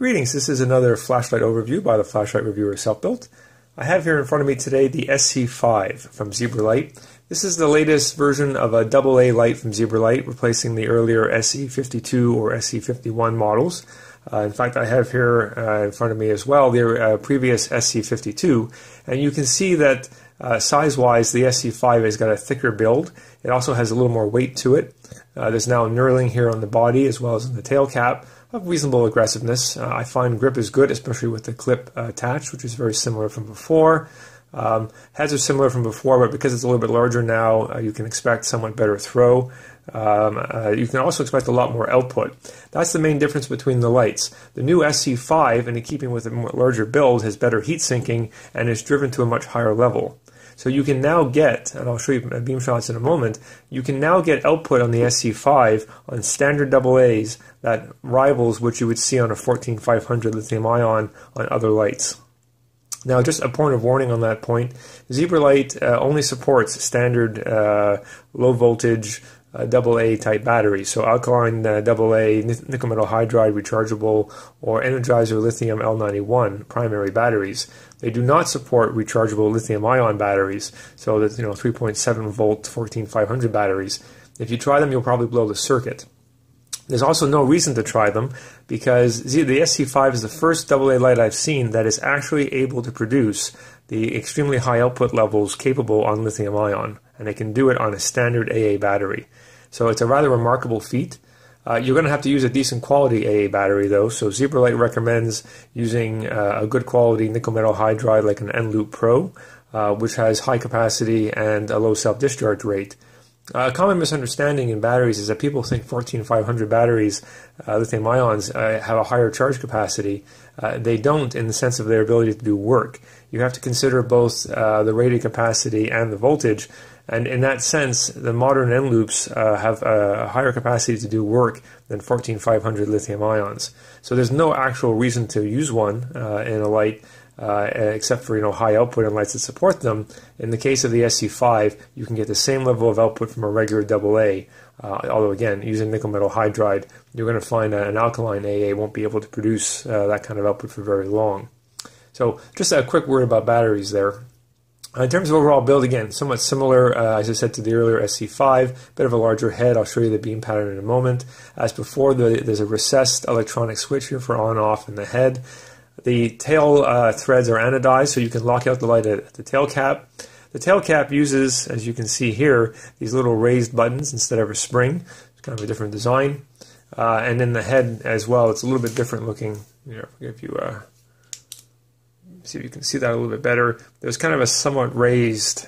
Greetings, this is another flashlight overview by the Flashlight Reviewer Selfbuilt. I have here in front of me today the SC5 from Zebralight. This is the latest version of a AA light from Zebralight, replacing the earlier SC52 or SC51 models. Uh, in fact, I have here uh, in front of me as well the uh, previous SC52, and you can see that uh, size-wise, the SC5 has got a thicker build. It also has a little more weight to it. Uh, there's now knurling here on the body as well as in the tail cap of reasonable aggressiveness. Uh, I find grip is good, especially with the clip uh, attached, which is very similar from before. Um, heads are similar from before, but because it's a little bit larger now, uh, you can expect somewhat better throw. Um, uh, you can also expect a lot more output. That's the main difference between the lights. The new SC5, in keeping with a larger build, has better heat sinking and is driven to a much higher level. So you can now get, and I'll show you beam shots in a moment, you can now get output on the SC5 on standard AA's that rivals what you would see on a 14500 lithium ion on other lights. Now, just a point of warning on that point, Zebralight uh, only supports standard uh, low voltage uh, AA type batteries. So alkaline uh, AA, nickel metal hydride rechargeable, or Energizer lithium L91 primary batteries. They do not support rechargeable lithium ion batteries. So that's you know 3.7 volt 14500 batteries. If you try them, you'll probably blow the circuit. There's also no reason to try them because the SC5 is the first AA light I've seen that is actually able to produce the extremely high output levels capable on lithium ion, and it can do it on a standard AA battery. So it's a rather remarkable feat. Uh, you're going to have to use a decent quality AA battery though, so Zebralight recommends using uh, a good quality nickel metal hydride like an Eneloop Pro, uh, which has high capacity and a low self discharge rate. Uh, a common misunderstanding in batteries is that people think 14500 batteries, uh, lithium ions, uh, have a higher charge capacity. They don't in the sense of their ability to do work. You have to consider both the rated capacity and the voltage. And in that sense, the modern Eneloops uh, have a higher capacity to do work than 14500 lithium ions. So there's no actual reason to use one in a light uh, except for you know high output and lights that support them. In the case of the SC5, you can get the same level of output from a regular AA. Uh, although again, using nickel metal hydride, you're going to find that an alkaline AA won't be able to produce uh, that kind of output for very long. So just a quick word about batteries there. Uh, in terms of overall build, again, somewhat similar, uh, as I said, to the earlier SC5, bit of a larger head. I'll show you the beam pattern in a moment. As before, the, there's a recessed electronic switch here for on-off in the head. The tail uh, threads are anodized, so you can lock out the light at the tail cap. The tail cap uses, as you can see here, these little raised buttons instead of a spring. It's kind of a different design. Uh, and in the head as well, it's a little bit different looking. Here, if you uh, see if you can see that a little bit better. There's kind of a somewhat raised,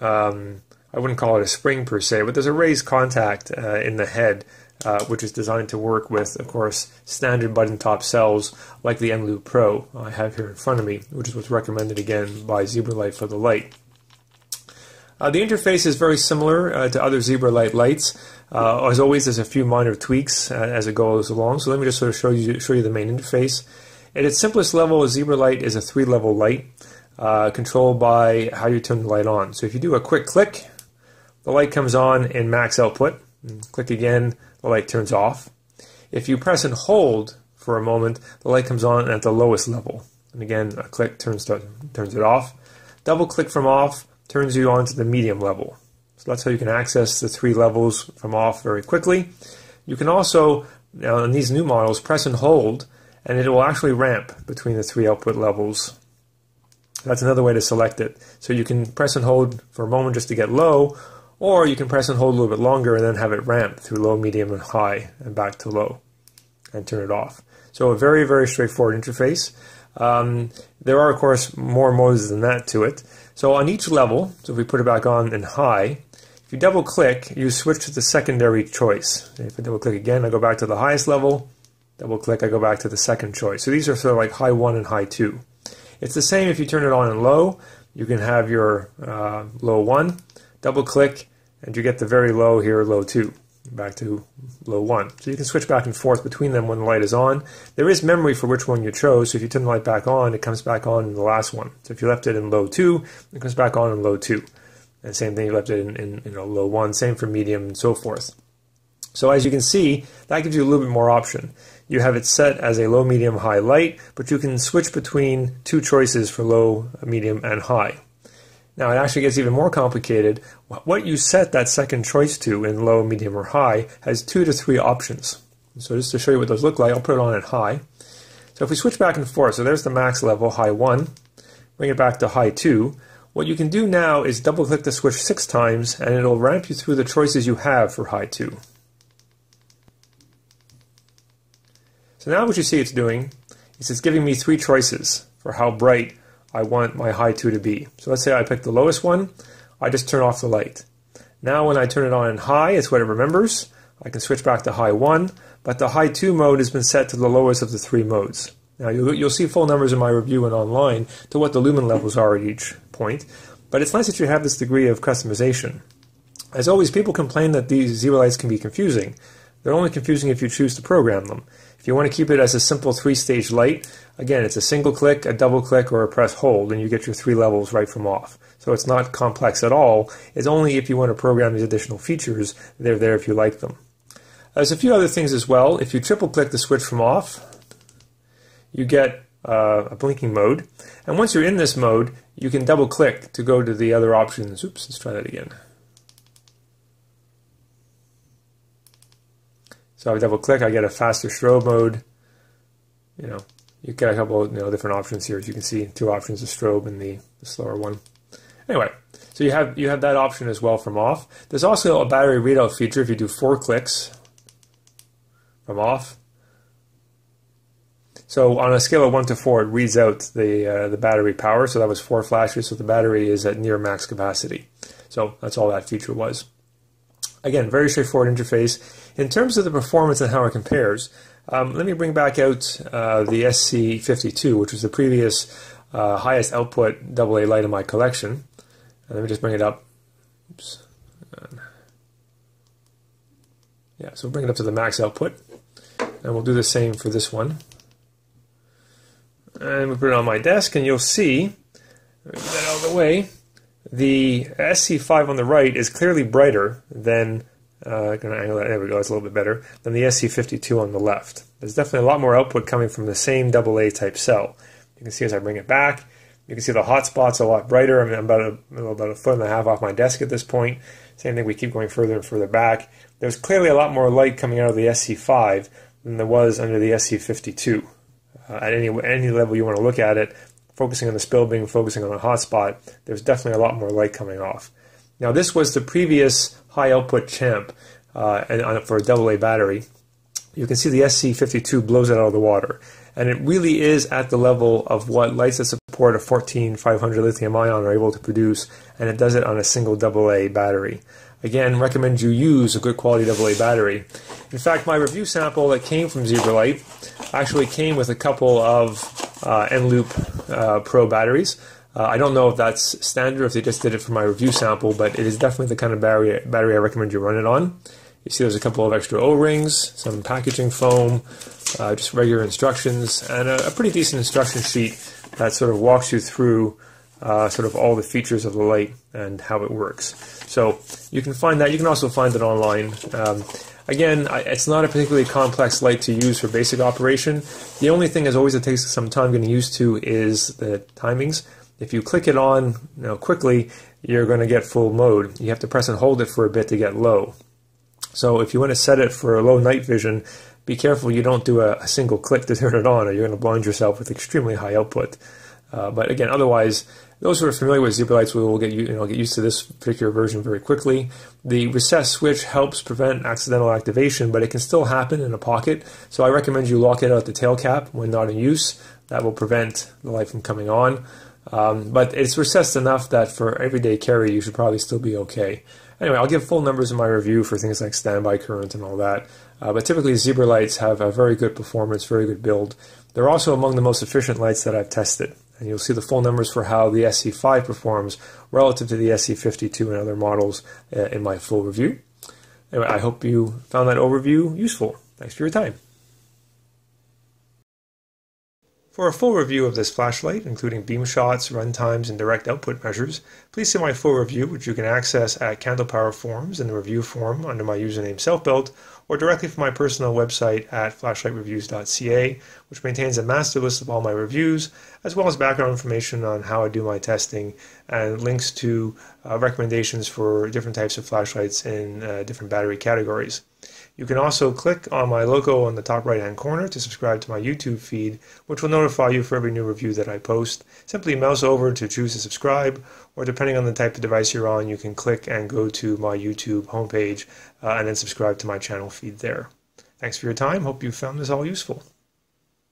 um, I wouldn't call it a spring per se, but there's a raised contact uh, in the head uh, which is designed to work with, of course, standard button top cells like the Eneloop Pro I have here in front of me, which is what's recommended again by Zebra Light for the light. Uh, the interface is very similar uh, to other Zebra Light lights. Uh, as always, there's a few minor tweaks uh, as it goes along. So let me just sort of show you show you the main interface. At its simplest level, a zebra light is a three-level light uh, controlled by how you turn the light on. So if you do a quick click, the light comes on in max output. Click again, the light turns off. If you press and hold for a moment, the light comes on at the lowest level. And again, a click turns, to, turns it off. Double click from off turns you on to the medium level. So that's how you can access the three levels from off very quickly. You can also, now in these new models, press and hold, and it will actually ramp between the three output levels. That's another way to select it. So you can press and hold for a moment just to get low, or you can press and hold a little bit longer and then have it ramp through low, medium, and high and back to low and turn it off. So a very, very straightforward interface. Um, there are, of course, more modes than that to it. So on each level, so if we put it back on in high, if you double click, you switch to the secondary choice. If I double click again, I go back to the highest level. Double click, I go back to the second choice. So these are sort of like high 1 and high 2. It's the same if you turn it on in low. You can have your uh, low 1, double click, and you get the very low here, low 2, back to low 1. So you can switch back and forth between them when the light is on. There is memory for which one you chose, so if you turn the light back on, it comes back on in the last one. So if you left it in low 2, it comes back on in low 2. And same thing, you left it in, in low 1, same for medium and so forth. So as you can see, that gives you a little bit more option. You have it set as a low, medium, high, light, but you can switch between two choices for low, medium, and high. Now it actually gets even more complicated. What you set that second choice to in low, medium, or high has two to three options. So just to show you what those look like, I'll put it on at high. So if we switch back and forth, so there's the max level, high 1, bring it back to high 2, what you can do now is double click the switch six times and it'll ramp you through the choices you have for high 2. So now what you see it's doing is it's giving me three choices for how bright I want my high 2 to be. So let's say I pick the lowest one, I just turn off the light. Now when I turn it on in high, it's what it remembers. I can switch back to high 1, but the high 2 mode has been set to the lowest of the three modes. Now you'll, you'll see full numbers in my review and online to what the lumen levels are at each point, but it's nice that you have this degree of customization. As always, people complain that these zebra lights can be confusing. They're only confusing if you choose to program them. If you want to keep it as a simple three-stage light, again, it's a single click, a double click, or a press hold, and you get your three levels right from off. So it's not complex at all. It's only if you want to program these additional features, they're there if you like them. There's a few other things as well. If you triple click the switch from off, you get uh, a blinking mode. And once you're in this mode, you can double click to go to the other options. Oops, let's try that again. So I double click, I get a faster strobe mode. You know, you get a couple you know different options here. As you can see, two options: the strobe and the, the slower one. Anyway, so you have you have that option as well from off. There's also a battery readout feature. If you do four clicks from off, so on a scale of one to four, it reads out the uh, the battery power. So that was four flashes. So the battery is at near max capacity. So that's all that feature was. Again, very straightforward interface. In terms of the performance and how it compares, um, let me bring back out uh, the SC52, which was the previous uh, highest output AA light in my collection. And let me just bring it up. Oops. Yeah, so we'll bring it up to the max output. And we'll do the same for this one. And we'll put it on my desk, and you'll see, get that out of the way, the SC5 on the right is clearly brighter than uh. There we go. It's a little bit better than the SC52 on the left. There's definitely a lot more output coming from the same AA type cell. You can see as I bring it back, you can see the hot spots a lot brighter. I mean, I'm about a, about a foot and a half off my desk at this point. Same thing. We keep going further and further back. There's clearly a lot more light coming out of the SC5 than there was under the SC52. Uh, at any any level you want to look at it, focusing on the spill being focusing on the hotspot, there's definitely a lot more light coming off. Now, this was the previous high output champ uh, for a AA battery. You can see the SC52 blows it out of the water. And it really is at the level of what lights that support a 14500 lithium ion are able to produce, and it does it on a single AA battery. Again, recommend you use a good quality AA battery. In fact, my review sample that came from Zebralight actually came with a couple of uh, Eneloop uh, Pro batteries. Uh, I don't know if that's standard, if they just did it for my review sample, but it is definitely the kind of battery, battery I recommend you run it on. You see there's a couple of extra O-rings, some packaging foam, uh, just regular instructions, and a, a, pretty decent instruction sheet that sort of walks you through uh, sort of all the features of the light and how it works. So you can find that. You can also find it online. Um, again, I, it's not a particularly complex light to use for basic operation. The only thing, as always, it takes some time getting used to is the timings. If you click it on you know, quickly, you're going to get full mode. You have to press and hold it for a bit to get low. So if you want to set it for a low night vision, be careful you don't do a, a single click to turn it on or you're going to blind yourself with extremely high output. Uh, but again, otherwise, those who are familiar with zebra lights will get you, you know get used to this particular version very quickly. The recessed switch helps prevent accidental activation, but it can still happen in a pocket. So I recommend you lock it out the tail cap when not in use. That will prevent the light from coming on. Um, but it's recessed enough that for everyday carry, you should probably still be okay. Anyway, I'll give full numbers in my review for things like standby current and all that. Uh, but typically, Zebra lights have a very good performance, very good build. They're also among the most efficient lights that I've tested. And you'll see the full numbers for how the SC5 performs relative to the SC52 and other models uh, in my full review. Anyway, I hope you found that overview useful. Thanks for your time. For a full review of this flashlight, including beam shots, run times, and direct output measures, please see my full review, which you can access at Candle Power Forums in the review forum under my username Selfbuilt, or directly from my personal website at flashlightreviews.ca, which maintains a master list of all my reviews, as well as background information on how I do my testing and links to uh, recommendations for different types of flashlights in uh, different battery categories. You can also click on my logo on the top right hand corner to subscribe to my YouTube feed, which will notify you for every new review that I post. Simply mouse over to choose to subscribe, or depending on the type of device you're on, you can click and go to my YouTube homepage uh, and then subscribe to my channel feed there. Thanks for your time. Hope you found this all useful.